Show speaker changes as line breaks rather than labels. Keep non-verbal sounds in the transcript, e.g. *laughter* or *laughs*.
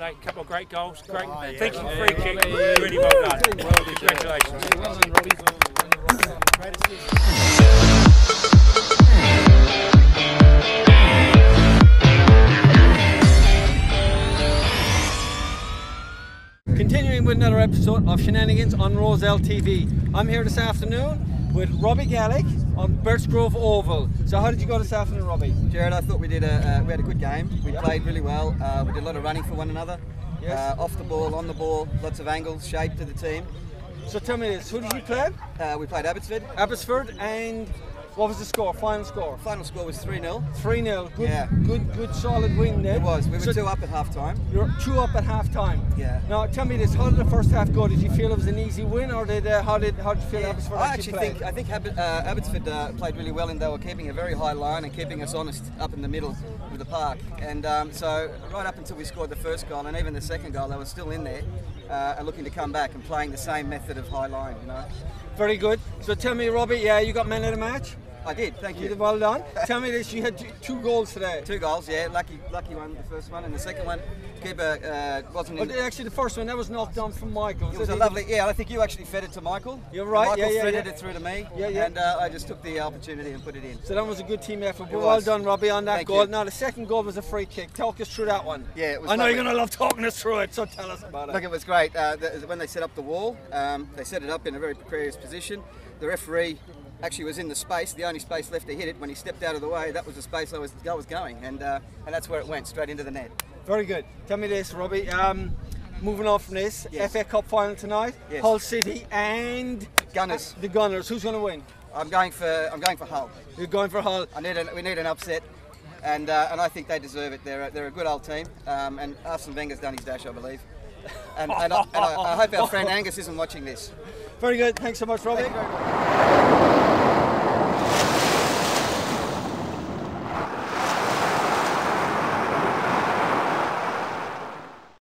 A couple of great goals, great oh, thinking free kick, really well done. Congratulations.
Continuing with another episode of Shenanigans on Rozelle TV. I'm here this afternoon with Robbie Galic on Birchgrove Oval. So how did you go this afternoon, Robbie?
Gerard, I thought we did a uh, we had a good game. We played really well. Uh, we did a lot of running for one another.
Yes.
Uh, off the ball, on the ball, lots of angles, shape to the team.
So tell me this, who did you play?
Uh, we played Abbotsford.
Abbotsford and what was the score, final score?
Final score was 3 0.
3-0. Good,
Yeah.
good, good solid win there.
It was. We were
So
two up at half time.
You're two up at half time.
Yeah.
Now tell me this, how did the first half go? Did you feel it was an easy win or did uh, how did how did you feel Abbotsford
I
actually played?
think I think Abbot, uh, Abbotsford uh, played really well and they were keeping a very high line and keeping us honest up in the middle of the park. And um, so right up until we scored the first goal and even the second goal, they were still in there, uh, and looking to come back and playing the same method of high line. You know,
Very good. So tell me, Robbie, yeah, you got man of the match?
I did. Thank
You well done. Tell me this, you had two- goals today.
Two goals, yeah. Lucky, lucky one, the first one, and the second one, keeper uh, wasn't.
Actually, the first one that was knocked down from Michael.
it was a lovely, yeah. I think you actually fed it to Michael.
You're right,
Michael
yeah, yeah,
threaded
yeah.
it through to me.
Yeah, yeah.
And uh, I just took the opportunity and put it in.
So that was a good team effort. Well done, Robbie, on that
Thank
goal.
you.
Now the second goal was a free kick. Talk us through that one.
Yeah, it was
I know you're gonna love talking us through it. So tell us about it.
Look,
it.
it was great. Uh, when they set up the wall, um, they set it up in a very precarious position. The referee actually was in the space, the only space left to hit it. When he stepped out of the way, that was the space I was, I was going, and uh, and that's where it went, straight into the net.
Very good. Tell me this, Robbie. Um, moving on from this,
Yes.
FA Cup final tonight.
Yes.
Hull City and
Gunners,
the Gunners. Who's going to win?
I'm going for I'm going for Hull.
You're going for Hull.
I need an, we need an upset, and uh, and I think they deserve it. They're a, they're a good old team, um, and Arsene Wenger's done his dash, I believe. And, and, I, and I, I hope our friend *laughs* Angus isn't watching this.
Very good. Thanks so much, Robbie.